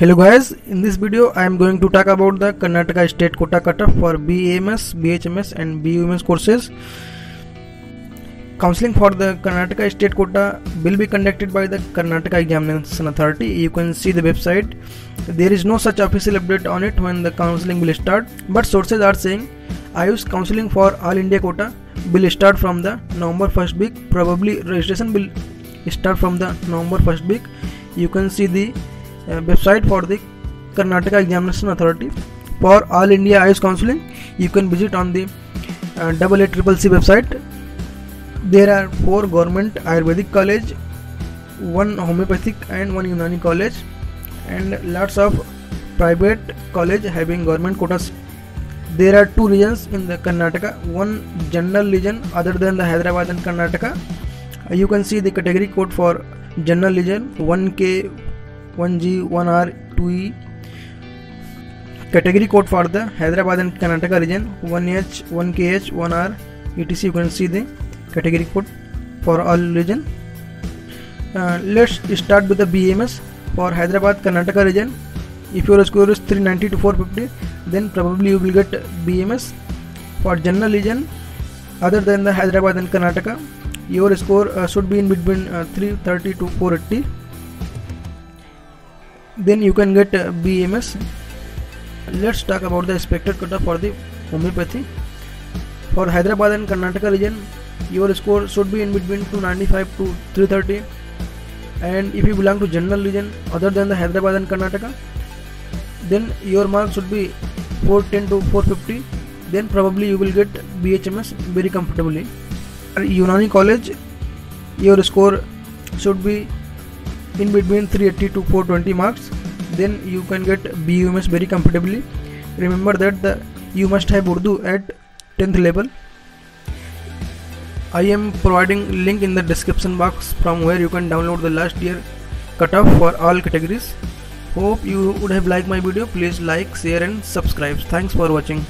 Hello guys, in this video I am going to talk about the Karnataka state quota cutoff for BAMS, BHMS and BUMS courses. Counseling for the Karnataka state quota will be conducted by the Karnataka Examination Authority. You can see the website. There is no such official update on it when the counseling will start, but sources are saying Ayush counseling for All India quota will start from the November 1st week. Probably registration will start from the November 1st week. You can see the website for the Karnataka Examination Authority for All India Ayush Counseling. You can visit on the uh, AACCC website. There are four government Ayurvedic college, one homeopathic and one Unani college, and lots of private college having government quotas. There are two regions in the Karnataka, one general region other than the Hyderabad and Karnataka. Uh, You can see the category code for general region 1K 1G, 1R, 2E. Category code for the Hyderabad and Karnataka region 1H, 1KH, 1R, etc. You can see the category code for all region. Uh, let's start with the BMS for Hyderabad Karnataka region. If your score is 390 to 450, then probably you will get BMS. For general region, other than the Hyderabad and Karnataka, your score uh, should be in between uh, 330 to 480 then you can get uh, BMS. Let's talk about the expected cutoff for the homeopathy. For Hyderabad and Karnataka region, your score should be in between 295 to 330. And if you belong to general region other than the Hyderabad and Karnataka, then your mark should be 410 to 450. Then probably you will get BHMS very comfortably. At Unani College, your score should be in between 380 to 420 marks then you can get BUMS very comfortably. Remember that the you must have Urdu at 10th level. I am providing link in the description box from where you can download the last year cutoff for all categories. Hope you would have liked my video. Please like share and subscribe. Thanks for watching